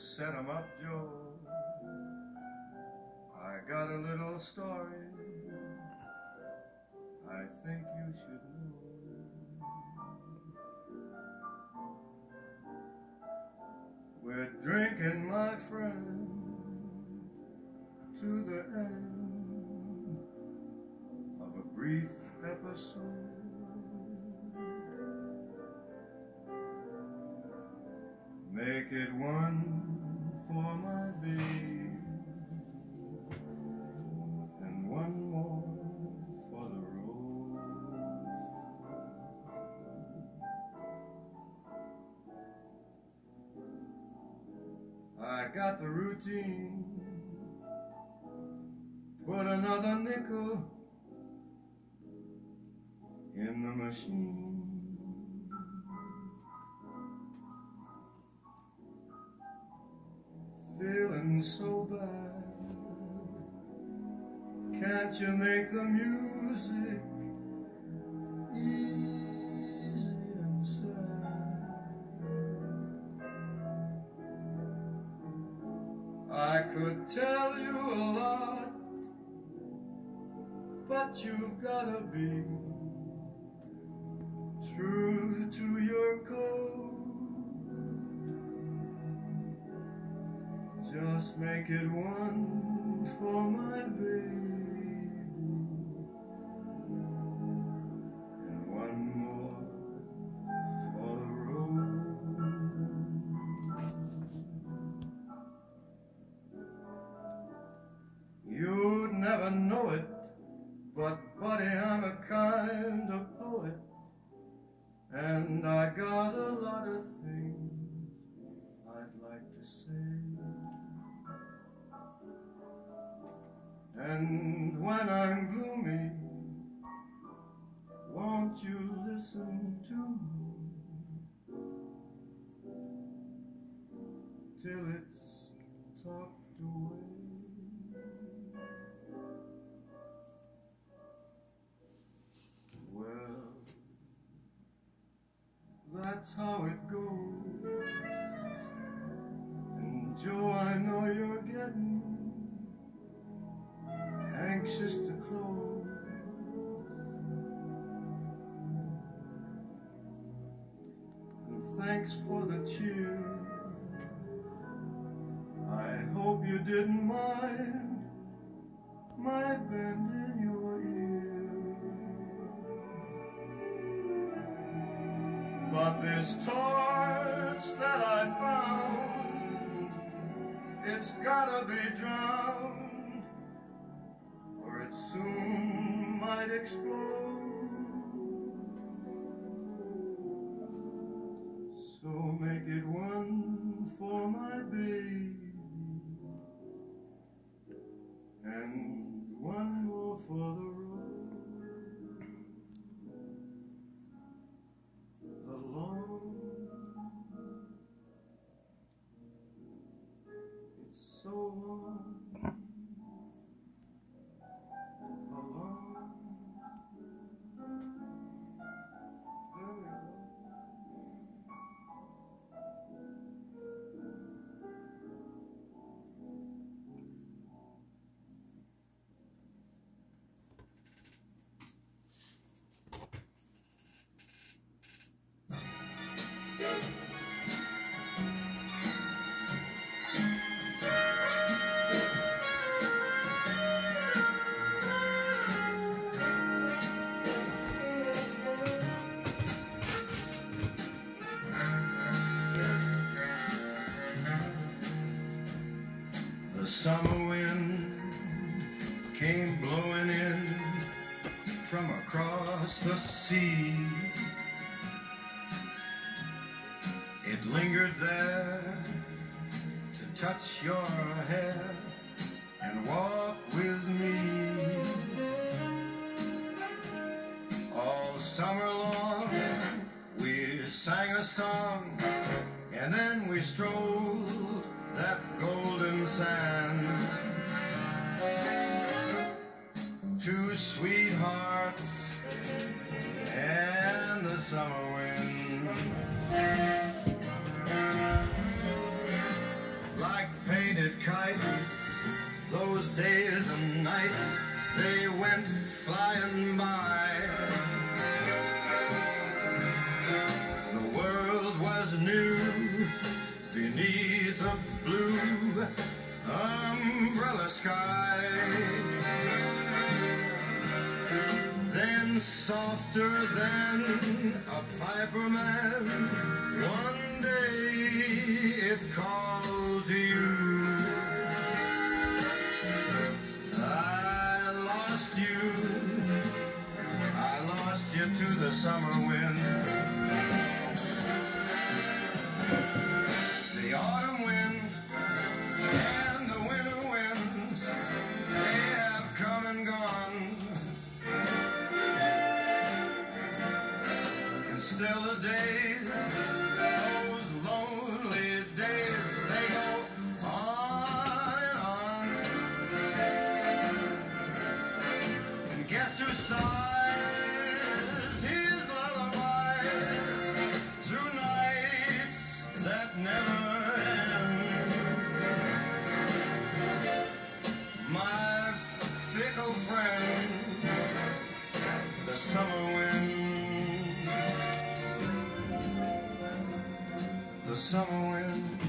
set 'em up, Joe. I got a little story I think you should know. We're drinking, my friend, to the end Make it one for my baby and one more for the road. I got the routine. Put another nickel in the machine. So bad. Can't you make the music easy and sad? I could tell you a lot, but you've gotta be true to your code. Just make it one for my baby and one more for the road. You'd never know it, but buddy, I'm a kind of poet, and I got a lot of things I'd like to say. And when I'm gloomy, won't you listen to me till it's talked away? Anxious to close. And thanks for the cheer. I hope you didn't mind my bending your ear. But this torch that I found, it's gotta be drowned So make it one for my baby and one more for the summer wind came blowing in from across the sea. It lingered there to touch your hair and walk with me. All summer long we sang a song and then we strolled that golden painted those days and nights, they went flying by. The world was new beneath a blue umbrella sky. Then softer than a piper man, one day it called to you. Summer wind.